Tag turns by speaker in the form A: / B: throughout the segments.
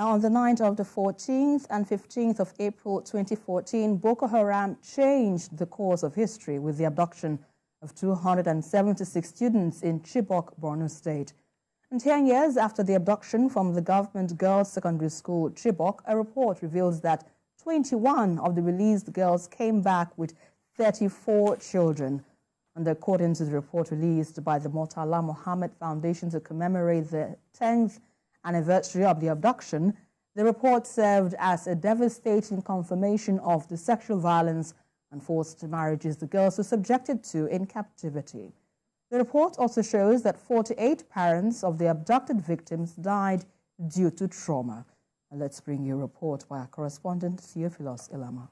A: Now, on the night of the 14th and 15th of April 2014, Boko Haram changed the course of history with the abduction of 276 students in Chibok, Borno State. And 10 years after the abduction from the government girls' secondary school, Chibok, a report reveals that 21 of the released girls came back with 34 children. And according to the report released by the Murtala Muhammed Foundation to commemorate the 10th anniversary of the abduction, the report served as a devastating confirmation of the sexual violence and forced marriages the girls were subjected to in captivity. The report also shows that 48 parents of the abducted victims died due to trauma. Let's bring you a report by our correspondent Theophilus Ilama.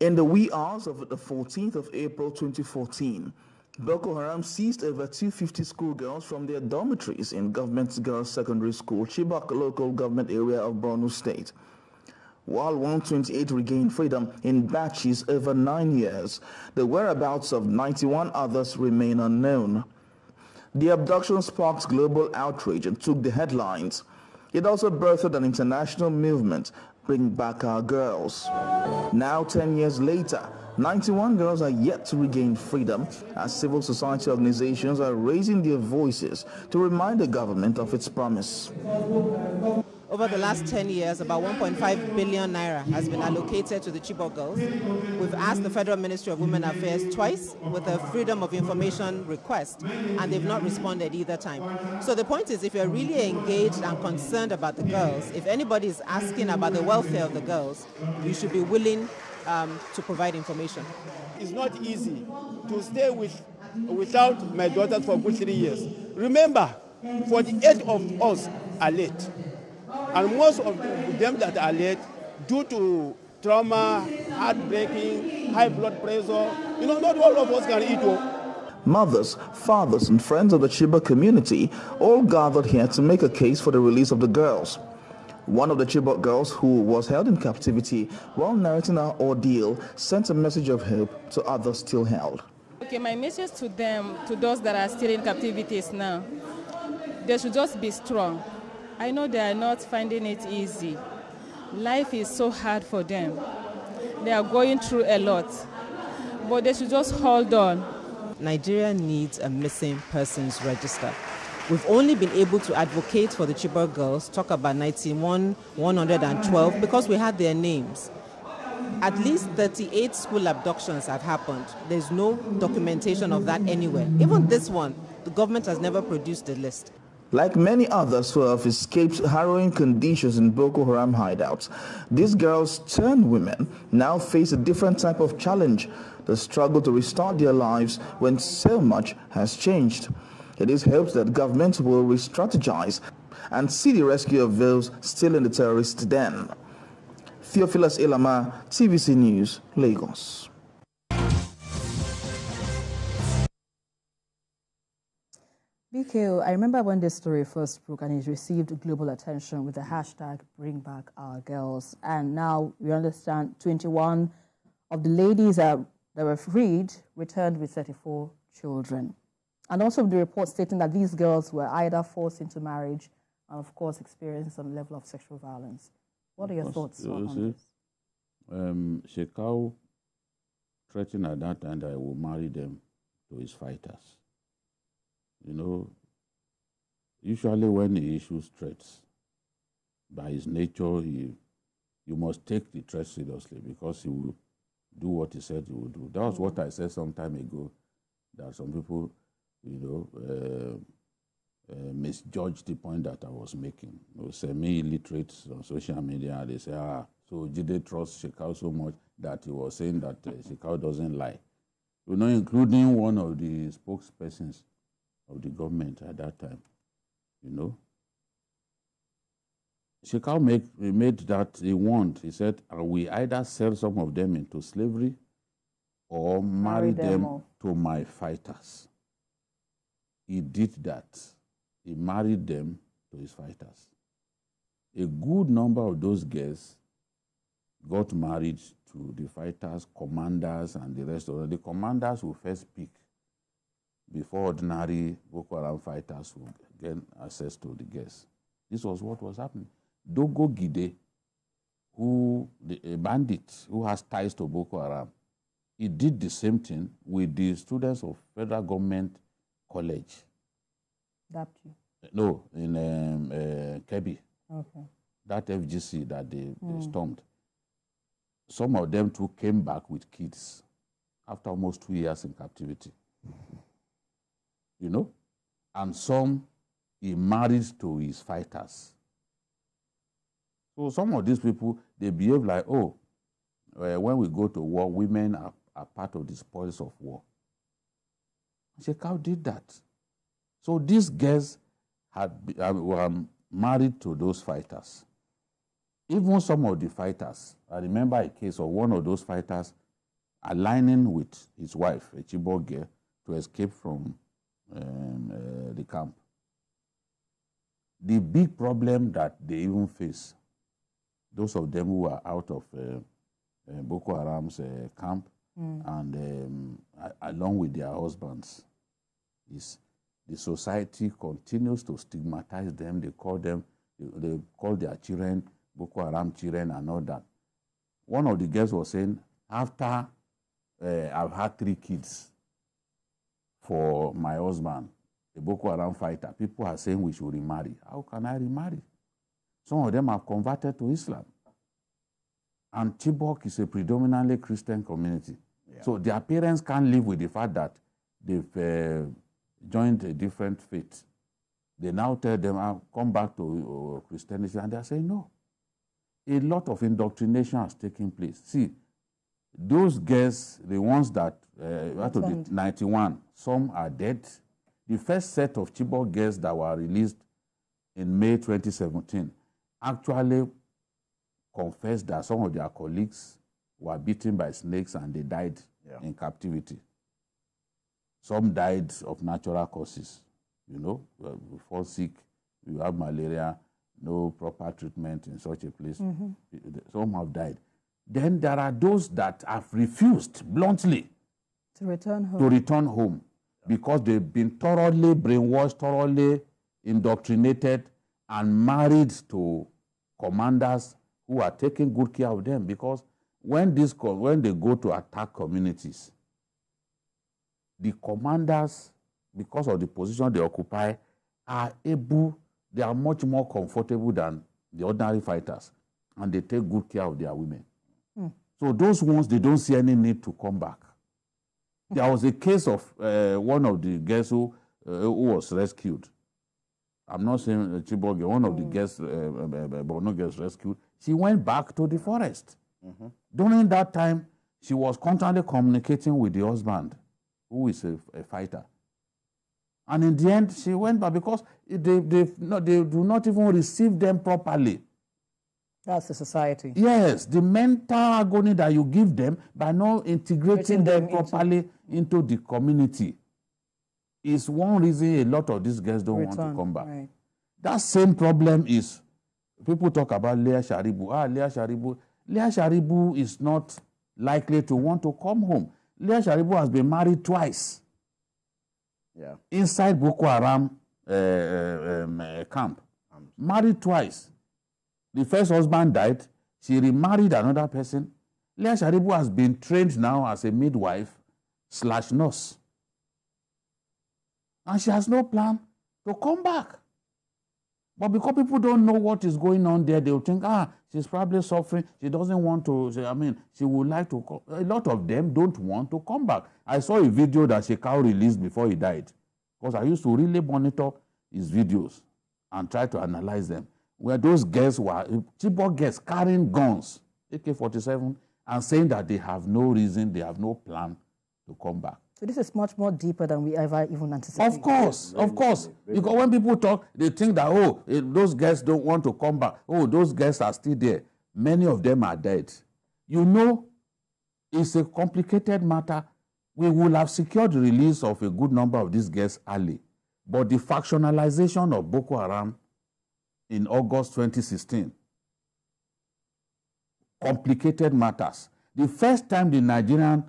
B: In the wee hours of the 14th of April 2014, Boko Haram seized over 250 schoolgirls from their dormitories in Government Girls Secondary School, Chibok local government area of Borno State. While 128 regained freedom in batches over nine years, the whereabouts of 91 others remain unknown. The abduction sparked global outrage and took the headlines. It also birthed an international movement, Bring Back Our Girls. Now, 10 years later, 91 girls are yet to regain freedom as civil society organizations are raising their voices to remind the government of its promise.
C: Over the last 10 years, about 1.5 billion naira has been allocated to the Chibok girls. We've asked the Federal Ministry of Women Affairs twice with a Freedom of Information request, and they've not responded either time. So the point is, if you're really engaged and concerned about the girls, if anybody is asking about the welfare of the girls, you should be willing um, to provide information.
D: It's not easy to stay with, without my daughters for good three years. Remember, 48 of us are late. And most of them that are late, due to trauma, heartbreaking, high blood pressure, you know, not all of us can eat. All.
B: Mothers, fathers, and friends of the Chibok community all gathered here to make a case for the release of the girls. One of the Chibok girls who was held in captivity while narrating her ordeal sent a message of hope to others still held.
E: Okay, my message to them, to those that are still in captivity is now, they should just be strong. I know they are not finding it easy. Life is so hard for them. They are going through a lot, but they should just hold on.
C: Nigeria needs a missing persons register. We've only been able to advocate for the Chibok girls, talk about 91, 112, because we had their names. At least 38 school abductions have happened. There's no documentation of that anywhere. Even this one, the government has never produced a list.
B: Like many others who have escaped harrowing conditions in Boko Haram hideouts, these girls turned women now face a different type of challenge, the struggle to restart their lives when so much has changed. It is hoped that government will re-strategize and see the rescue of those still in the terrorist den. Theophilus Ilama, TVC News, Lagos.
A: BKO, I remember when this story first broke and it received global attention with the hashtag Bring Back Our Girls. And now we understand 21 of the ladies that were freed returned with 34 children. And also the report stating that these girls were either forced into marriage and, of course, experienced some level of sexual violence. What are your thoughts on
F: see,
A: this?
F: Um, Shekau threatened at that time that I will marry them to his fighters. You know, usually when he issues threats, by his nature, he, you must take the threat seriously because he will do what he said he would do. That was what I said some time ago, that some people you know, uh, uh, misjudge the point that I was making. You know, semi-illiterate on social media, they say, ah, so did they trust Shekau so much that he was saying that uh, Shekau doesn't lie? You know, including one of the spokespersons of the government at that time, you know. Shekau make, made that he want. He said, we either sell some of them into slavery or marry, marry them, them to my fighters he did that. He married them to his fighters. A good number of those girls got married to the fighters, commanders, and the rest of them. The commanders will first pick before ordinary Boko Haram fighters would gain access to the girls. This was what was happening. Dogo Gide, who the, a bandit who has ties to Boko Haram, he did the same thing with the students of federal government college.
A: Dapchi.
F: No, in um, uh, Kebbi,
A: Okay.
F: that FGC that they, they stormed. Some of them too came back with kids after almost two years in captivity. You know? And some he married to his fighters. So some of these people, they behave like, oh, uh, when we go to war, women are, are part of the spoils of war. Shekau did that. So these girls had uh, were married to those fighters. Even some of the fighters, I remember a case of one of those fighters aligning with his wife, a Chibok girl, to escape from um, uh, the camp. The big problem that they even face, those of them who are out of uh, uh, Boko Haram's uh, camp and um, along with their husbands, is the society continues to stigmatize them. They call them, they call their children Boko Haram children and all that. One of the girls was saying, after uh, I've had three kids for my husband, a Boko Haram fighter, people are saying we should remarry. How can I remarry? Some of them have converted to Islam. And Chibok is a predominantly Christian community. So their parents can't live with the fact that they've uh, joined a different faith. They now tell them, "Ah, come back to uh, Christianity, and they're saying no. A lot of indoctrination has taken place. See, those girls, the ones that, uh, out of the
A: Returned.
F: 91, some are dead. The first set of Chibok girls that were released in May 2017 actually confessed that some of their colleagues were beaten by snakes and they died
D: Yeah.
F: in captivity. Some died of natural causes. You know, uh, you fall sick, you have malaria, no proper treatment in such a place. Some have died. Then there are those that have refused bluntly
A: To return home.
F: to return home because they've been thoroughly brainwashed, thoroughly indoctrinated, and married to commanders who are taking good care of them. Because when this when they go to attack communities, the commanders, because of the position they occupy, are able, they are much more comfortable than the ordinary fighters, and they take good care of their women. So those ones, they don't see any need to come back. There was a case of uh, one of the girls who, uh, who was rescued. I'm not saying uh, Chibok, one of the girls, uh, uh, uh, Borno girls rescued. She went back to the forest. During that time, she was constantly communicating with the husband, who is a, a fighter. And in the end, she went back because they, they, no, they do not even receive them properly.
A: That's the society.
F: Yes, the mental agony that you give them by not integrating them,
A: them into-
F: properly into the community is one reason a lot of these girls don't want
A: Return.
F: to come back.
A: Right.
F: That same problem is people talk about Leah Sharibu. Ah, Leah Sharibu. Leah Sharibu is not likely to want to come home. Leah Sharibu has been married twice
D: Yeah.
F: inside Boko Haram uh, um, uh, camp. Married twice. The first husband died. She remarried another person. Leah Sharibu has been trained now as a midwife slash nurse. And she has no plan to come back. But because people don't know what is going on there, they'll think, ah, she's probably suffering. She doesn't want to, I mean, she would like to. A lot of them don't want to come back. I saw a video that Shekau released before he died. Because I used to really monitor his videos and try to analyze them. Where those girls were, Chibok girls carrying guns, AK 47, and saying that they have no reason, they have no plan to come back.
A: So this is much more deeper than we ever even anticipated.
F: Of course, of course. Because when people talk, they think that, oh, eh, those guys don't want to come back. Oh, those guys are still there. Many of them are dead. You know, it's a complicated matter. We will have secured the release of a good number of these guys early. But the factionalization of Boko Haram in August 2016 complicated matters. The first time the Nigerian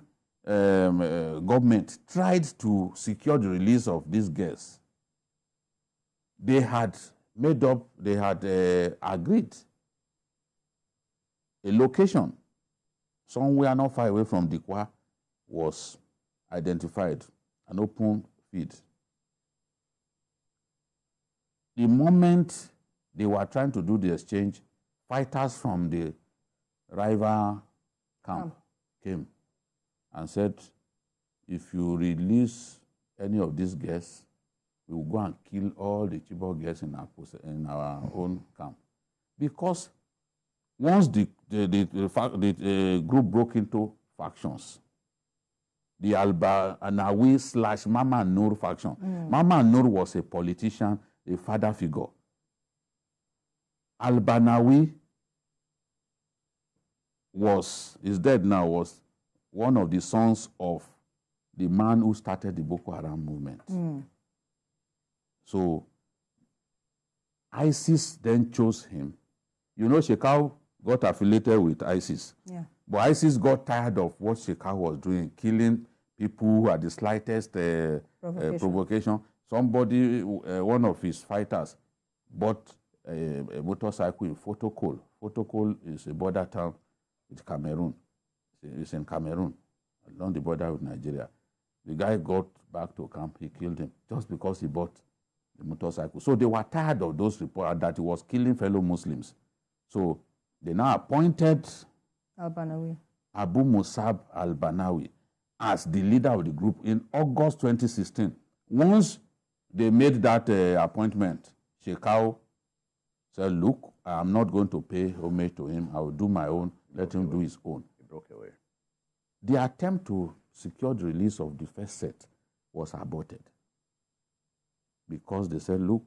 F: um, uh, government tried to secure the release of these girls, they had made up, they had uh, agreed a location somewhere not far away from Dikwa was identified, an open field. The moment they were trying to do the exchange, fighters from the rival camp came and said, if you release any of these girls, we will go and kill all the Chibok girls in our, in our own camp. Because once the, the, the, the, the group broke into factions, the Alba Anawi slash Mama Nur faction. Mm. Mama Nur was a politician, a father figure. Albanawi was, is dead now, was one of the sons of the man who started the Boko Haram movement. Mm. So ISIS then chose him. You know, Shekau got affiliated with ISIS.
A: Yeah.
F: But ISIS got tired of what Shekau was doing, killing people who had the slightest uh, provocation. Uh, provocation. Somebody, uh, one of his fighters, bought a, a motorcycle in Fotokol. Fotokol is a border town with Cameroon. It's in Cameroon, along the border with Nigeria. The guy got back to camp, he killed him just because he bought the motorcycle. So they were tired of those reports that he was killing fellow Muslims. So they now appointed
A: Al-Banawi.
F: Abu Musab al-Banawi as the leader of the group in August 2016. Once they made that uh, appointment, Shekau said, look, I'm not going to pay homage to him. I will do my own. Let him do his own.
G: Away.
F: The attempt to secure the release of the first set was aborted because they said, look,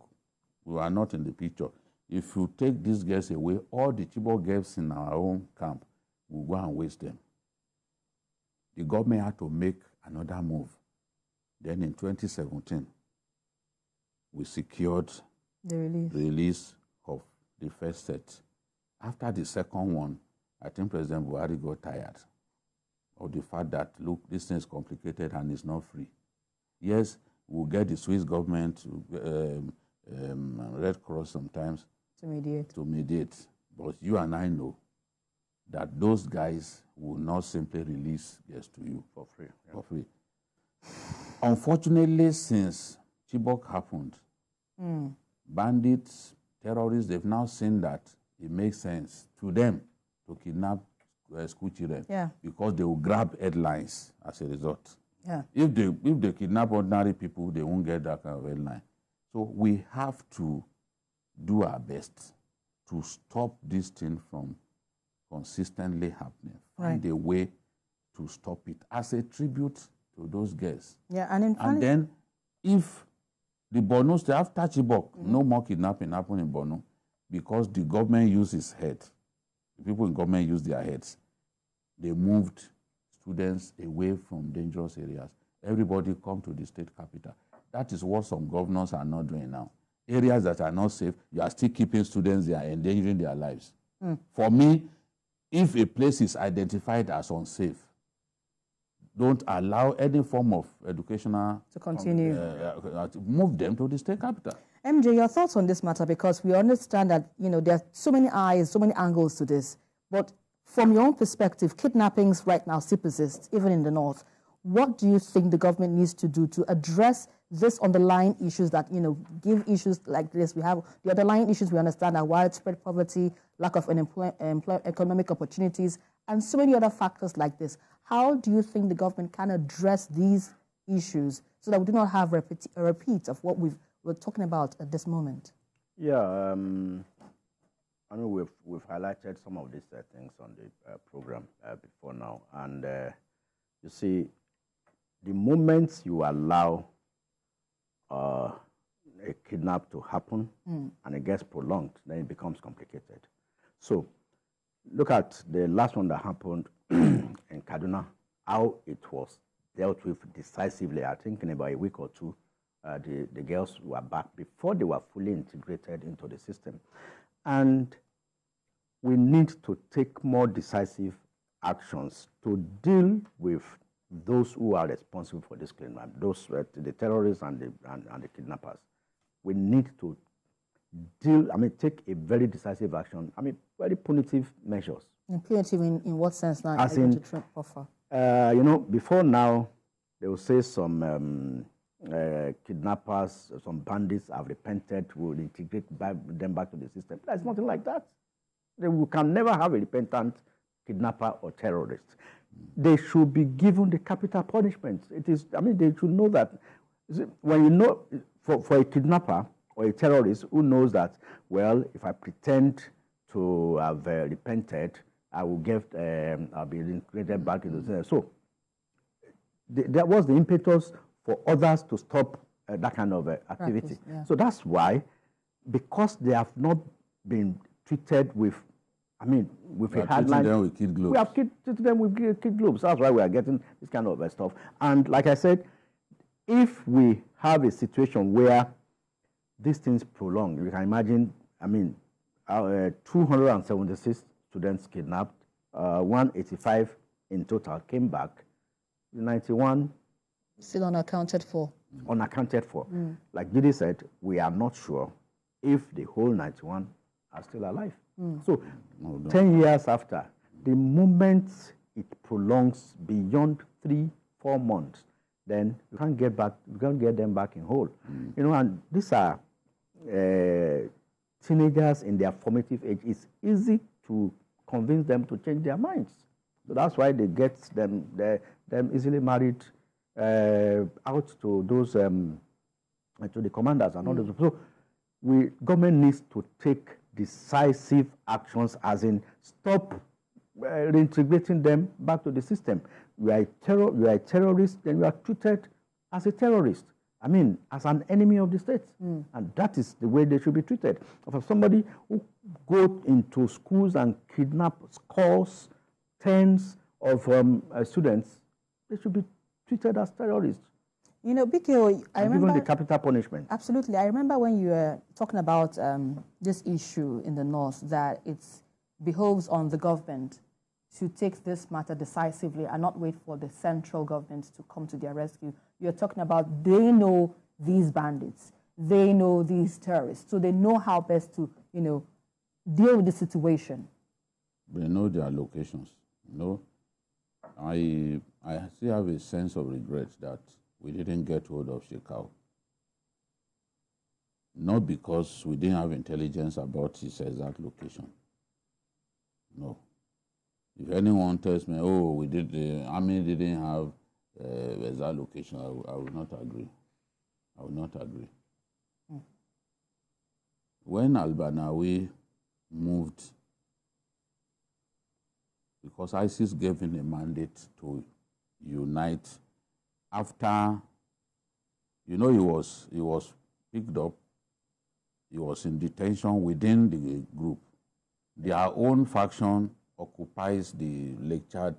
F: we are not in the picture. If you take these girls away, all the Chibok girls in our own camp will go and waste them. The government had to make another move. Then in 2017, we secured
A: the release.
F: release of the first set. After the second one, I think President Buhari got tired of the fact that, look, this thing is complicated and it's not free. Yes, we'll get the Swiss government, um, um, Red Cross sometimes,
A: to mediate.
F: to mediate. But you and I know that those guys will not simply release girls to you
G: for free.
F: Yeah. For free. Unfortunately, since Chibok happened,
A: mm.
F: bandits, terrorists, they've now seen that it makes sense to them to kidnap uh, school children
A: yeah.
F: because they will grab headlines as a result.
A: Yeah.
F: If they if they kidnap ordinary people, they won't get that kind of headline. So we have to do our best to stop this thing from consistently happening. Find
A: Right.
F: a way to stop it as a tribute to those girls.
A: Yeah, and in
F: And then, if the Borno state, after Chibok,
A: Mm-hmm.
F: no more kidnapping happen in Borno because the government used its head. People in government used their heads. They moved students away from dangerous areas. Everybody come to the state capital. That is what some governors are not doing now. Areas that are not safe, you are still keeping students there, endangering their lives.
A: Mm.
F: For me, if a place is identified as unsafe, don't allow any form of educational
A: To continue.
F: uh, uh, move them to the state capital.
A: MJ, your thoughts on this matter because we understand that you know there are so many eyes, so many angles to this. But from your own perspective, kidnappings right now still persist, even in the north. What do you think the government needs to do to address this underlying issues that you know give issues like this? We have the underlying issues we understand are widespread poverty, lack of economic opportunities, and so many other factors like this. How do you think the government can address these issues so that we do not have repeat, a repeat of what we've, we're talking about at this moment?
G: Yeah, um, I mean, we've, we've highlighted some of these uh, things on the uh, program uh, before now. And uh, you see, the moment you allow uh, a kidnap to happen and it gets prolonged, then it becomes complicated. So, look at the last one that happened in Kaduna, how it was dealt with decisively. I think in about a week or two, uh, the, the girls were back before they were fully integrated into the system. And we need to take more decisive actions to deal with those who are responsible for this kidnap, those uh, the terrorists and the and, and the kidnappers. We need to deal. I mean, take a very decisive action. I mean, very punitive measures.
A: And punitive in, in what sense now?
G: As
A: are you going
G: in-
A: to offer?
G: Uh, you know, before now, they will say some um, uh, kidnappers, some bandits have repented, we will integrate them back to the system. There's nothing like that. We can never have a repentant kidnapper or terrorist. They should be given the capital punishment. It is, I mean, they should know that when you know, for, for a kidnapper or a terrorist who knows that, well, if I pretend to have uh, repented, I will get, um, I'll be integrated back into the system. So th- that was the impetus for others to stop uh, that kind of uh, activity.
A: Practice, yeah.
G: So that's why, because they have not been treated with, I mean, with
F: We
G: a
F: are
G: hard
F: them with kid gloves.
G: We have kid, treated them with kid- kid gloves. That's why we are getting this kind of uh, stuff. And like I said, if we have a situation where these things prolong, you can imagine, I mean, uh, 276 students kidnapped, uh, 185 in total came back, 91
A: Still unaccounted for.
G: unaccounted for. Mm. Like Didi said, we are not sure if the whole 91 are still alive. Mm. So, 10 years after, the moment it prolongs beyond three, four months, then you can't get back, you can't get them back in whole. Mm. You know, and these are uh, teenagers in their formative age. It's easy to convince them to change their minds. So that's why they get them, they, them easily married out to those um, uh, to the commanders and all those. So, we government needs to take decisive actions, as in stop uh, reintegrating them back to the system. You are a terror, you are a terrorist, then you are treated as a terrorist. I mean, as an enemy of the state, and that is the way they should be treated. For somebody who go into schools and kidnap scores, tens of um, uh, students, they should be treated as terrorists
A: You know, BKO, I
G: and
A: remember.
G: given the capital punishment.
A: Absolutely. I remember when you were talking about um, this issue in the North, that it behoves on the government to take this matter decisively and not wait for the central government to come to their rescue. You're talking about they know these bandits, they know these terrorists, so they know how best to, you know, deal with the situation.
F: They know their locations. You know, I I still have a sense of regret that we didn't get hold of Shekau. Not because we didn't have intelligence about his exact location. No. If anyone tells me, "Oh, we did the army didn't have uh, exact location," I, I will not agree. I will not agree. When Albanawi moved because ISIS gave him a mandate to unite after you know he was he was picked up he was in detention within the group. Their own faction occupies the lake chad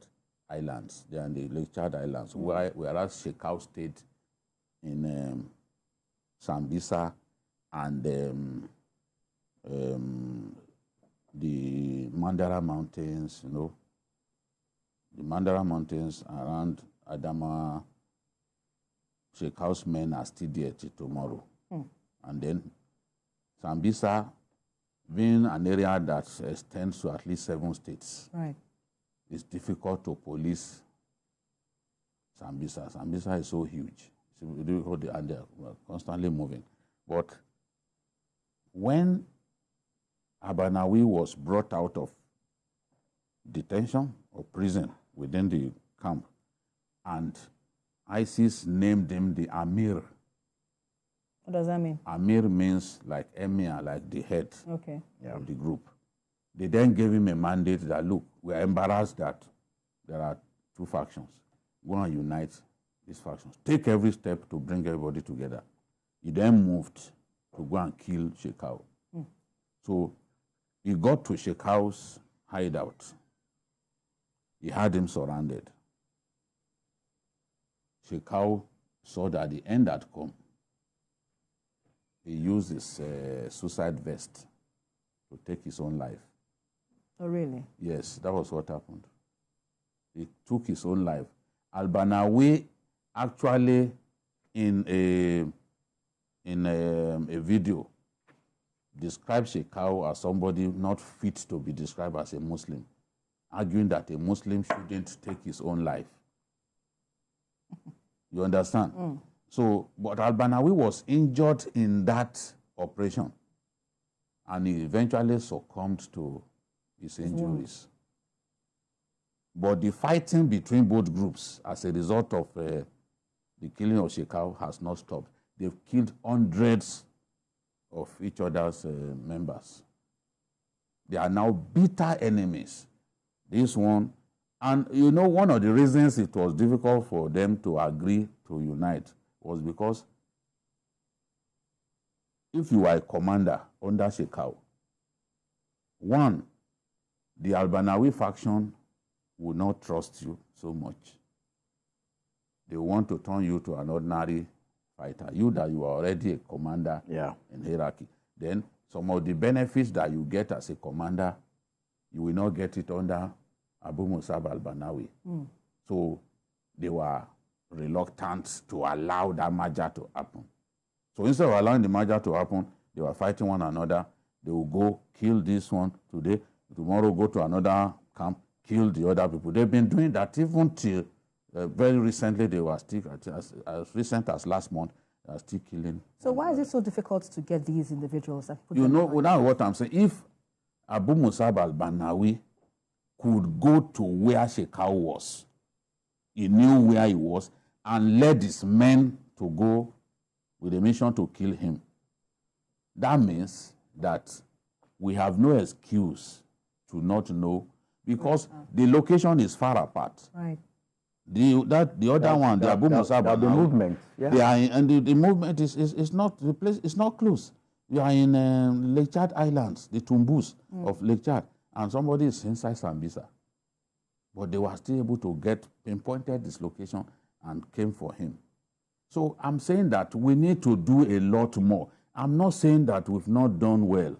F: islands. They are in the lake chad islands where, whereas shekau stayed in um, sambisa and um, um, the mandara mountains you know the Mandara Mountains around Adama, Sheikh House men are still there till tomorrow. And then Sambisa, being an area that extends to at least seven states,
A: Right.
F: it's difficult to police Sambisa. Sambisa is so huge. And they're constantly moving. But when Abanawi was brought out of detention or prison within the camp, and ISIS named him the Amir.
A: What does that mean?
F: Amir means like emir, like the head
A: Okay.
F: of the group. They then gave him a mandate that look, we are embarrassed that there are two factions. Go and unite these factions. Take every step to bring everybody together. He then moved to go and kill Shekau. Hmm. So he got to Shekau's hideout. He had him surrounded. Shekau saw that the end had come. He used his uh, suicide vest to take his own life.
A: Oh, really?
F: Yes, that was what happened. He took his own life. Albanawi actually in a in a, a video describes Shekau as somebody not fit to be described as a Muslim, arguing that a Muslim shouldn't take his own life. You understand?
A: Mm.
F: So, but Albanawi was injured in that operation, and he eventually succumbed to his injuries. But the fighting between both groups as a result of uh, the killing of Shekau has not stopped. They've killed hundreds of each other's uh, members. They are now bitter enemies. This one, and you know, one of the reasons it was difficult for them to agree to unite was because if you are a commander under Shekau, one, the Albanawi faction will not trust you so much. They want to turn you to an ordinary fighter. You that you are already a commander
G: Yeah.
F: in hierarchy. Then some of the benefits that you get as a commander, you will not get it under Abu Musab al-Banawi. So they were reluctant to allow that merger to happen. So instead of allowing the merger to happen, they were fighting one another. They will go kill this one today, tomorrow go to another camp, kill the other people. They've been doing that even till uh, very recently. They were still, as, as recent as last month, are still killing.
A: So why is it so difficult to get these individuals? And put
F: You know, now what I'm saying, if Abu Musab al-Banawi could go to where Shekau was, he knew where he was, and led his men to go with a mission to kill him. That means that we have no excuse to not know because the location is far apart.
A: Right.
F: The that the other one, the
G: that-
F: Abu
G: that-
F: Musab
G: that the
F: al-Banawi,
G: movement, yeah.
F: They are in, and the, the movement is, is, is not the place. It's not close. You are in um, Lake Chad Islands, the Tumbus of Lake Chad, and somebody is inside Sambisa. But they were still able to get pinpointed this location and came for him. So I'm saying that we need to do a lot more. I'm not saying that we've not done well.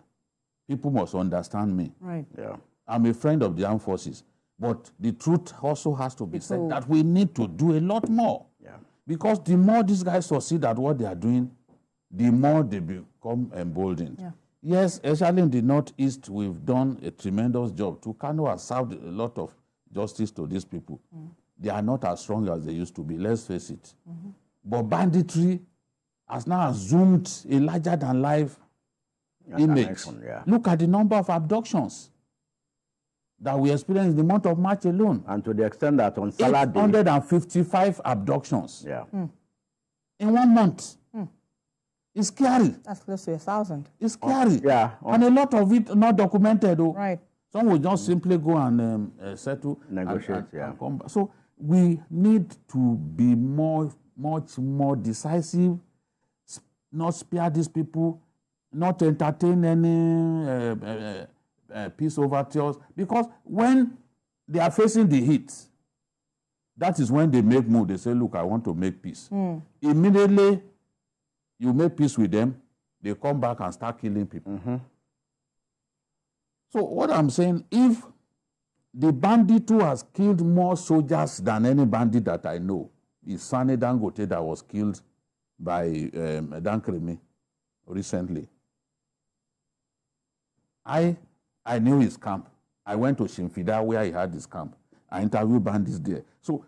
F: People must understand me.
A: Right.
G: Yeah.
F: I'm a friend of the armed forces. But the truth also has to be said that we need to do a lot more.
G: Yeah.
F: Because the more these guys succeed at what they are doing, the more they become emboldened.
A: Yeah.
F: Yes, especially in the Northeast, we've done a tremendous job. Tukano has served a lot of justice to these people. They are not as strong as they used to be, let's face it. But banditry has now assumed a larger than life image.
G: dimension, yeah.
F: Look at the number of abductions that we experienced in the month of March alone.
G: And to the extent that on Salah Day,
F: 855 abductions
G: yeah,
F: in one month. It's scary.
A: That's close to a thousand.
F: It's scary.
G: yeah,
F: And a lot of it not documented. Though.
A: Right.
F: Some will just simply go and um, uh, settle.
G: Negotiate,
F: and-
G: yeah.
F: and come back. So we need to be more, much more decisive, not spare these people, not entertain any uh, uh, uh, peace overtures. Because when they are facing the heat, that is when they make move. They say, look, I want to make peace. Immediately, you make peace with them, they come back and start killing people. So what I'm saying, if the bandit who has killed more soldiers than any bandit that I know is Sani Dangote that was killed by um, Dankremi recently. I I knew his camp. I went to Shimfida where he had his camp. I interviewed bandits there. So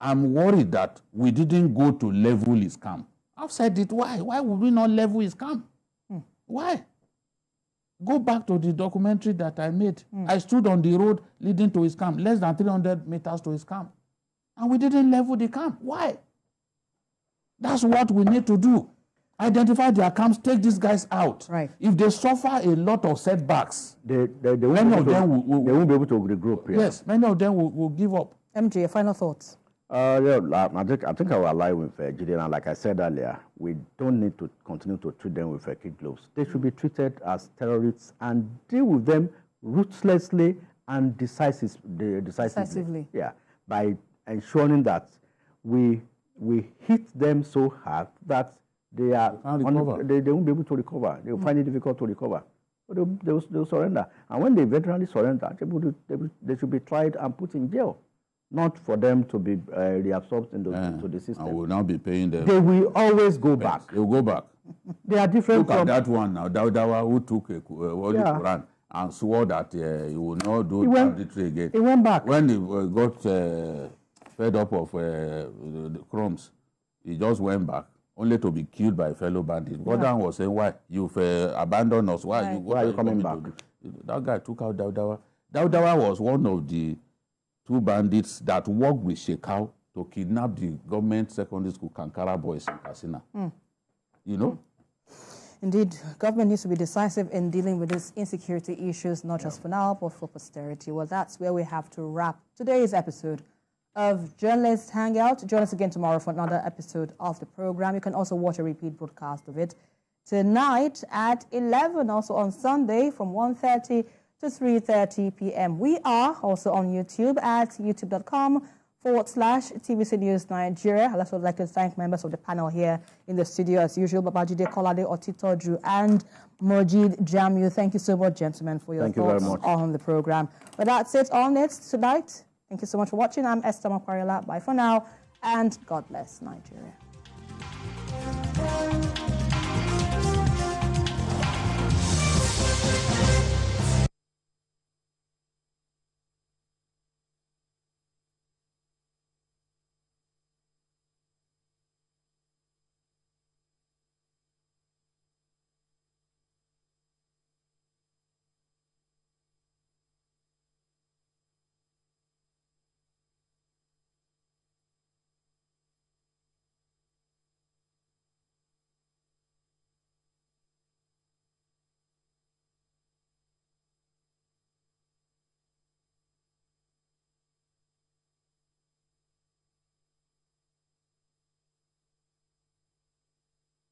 F: I'm worried that we didn't go to level his camp. I've said it. Why? Why would we not level his camp? Why? Go back to the documentary that I made. I stood on the road leading to his camp, less than 300 meters to his camp. And we didn't level the camp. Why? That's what we need to do. Identify their camps, take these guys out.
A: Right.
F: If they suffer a lot of setbacks,
G: they, they, they, won't,
F: Many
G: be
F: of
G: to,
F: them will- will-
G: they won't be able to regroup. Yeah.
F: yes, many of them will, will give up.
A: MJ, your final thoughts.
G: Uh, yeah, I think I think I will align with uh, Gideon. And like I said earlier, we don't need to continue to treat them with uh, kid gloves. They should be treated as terrorists and deal with them ruthlessly and decisive, de- decisively.
A: Decisively.
G: Yeah, by ensuring that we we hit them so hard that they are
F: recover.
G: they, they won't be able to recover. They will find it difficult to recover. So they'll, they'll, they'll surrender. And when they eventually surrender, they, will, they, will, they should be tried and put in jail not for them to be uh, reabsorbed into,
F: Eh,
G: into the system.
F: And will now be paying them.
G: They will always go back.
F: They will go back.
G: They are different
F: Look at
G: from
F: that one now, Daudawa, who took a uh, Holy
G: Yeah.
F: Quran and swore that uh, he will not do banditry again.
G: he went back.
F: When he uh, got uh, fed up of uh, the crumbs, he just went back, only to be killed by fellow bandit. Gordon was saying, why? You've uh, abandoned us. Why, you,
G: Why are you coming back?
F: to do?" That guy took out Daudawa. Daudawa was one of the two bandits that worked with Shekau to kidnap the government secondary school Kankara boys in Katsina. Hmm. You know? Hmm.
A: Indeed, government needs to be decisive in dealing with these insecurity issues, not just for now, but for posterity. Well, that's where we have to wrap today's episode of Journalist Hangout. Join us again tomorrow for another episode of the program. You can also watch a repeat broadcast of it tonight at 11, also on Sunday from 1.30 to 3.30 p.m. We are also on YouTube at youtube.com forward slash TVC News Nigeria. I'd also like to thank members of the panel here in the studio as usual, Babajide Kolade, Otitoju, and Mojid Jamu. Thank you so much, gentlemen, for your
G: Thank
A: thoughts
G: much.
A: on the program. But that's it on it tonight. Thank you so much for watching. I'm Esther Maparela. Bye for now, and God bless Nigeria.